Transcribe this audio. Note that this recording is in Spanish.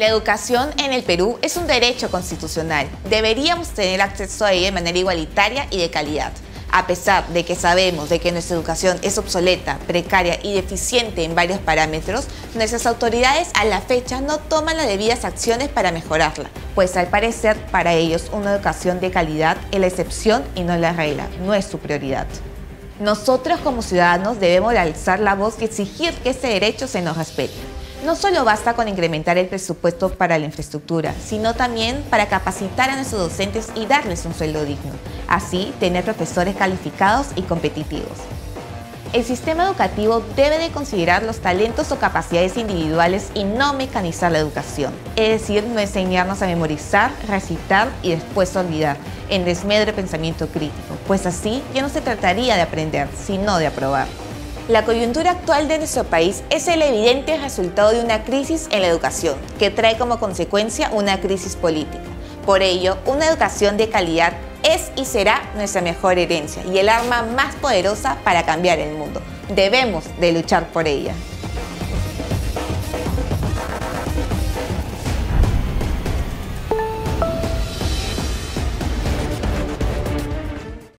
La educación en el Perú es un derecho constitucional. Deberíamos tener acceso a ella de manera igualitaria y de calidad. A pesar de que sabemos de que nuestra educación es obsoleta, precaria y deficiente en varios parámetros, nuestras autoridades a la fecha no toman las debidas acciones para mejorarla, pues al parecer para ellos una educación de calidad es la excepción y no la regla, no es su prioridad. Nosotros como ciudadanos debemos alzar la voz y exigir que este derecho se nos respete. No solo basta con incrementar el presupuesto para la infraestructura, sino también para capacitar a nuestros docentes y darles un sueldo digno. Así, tener profesores calificados y competitivos. El sistema educativo debe de considerar los talentos o capacidades individuales y no mecanizar la educación. Es decir, no enseñarnos a memorizar, recitar y después olvidar, en desmedro de pensamiento crítico, pues así ya no se trataría de aprender, sino de aprobar. La coyuntura actual de nuestro país es el evidente resultado de una crisis en la educación, que trae como consecuencia una crisis política. Por ello, una educación de calidad es y será nuestra mejor herencia y el arma más poderosa para cambiar el mundo. Debemos de luchar por ella.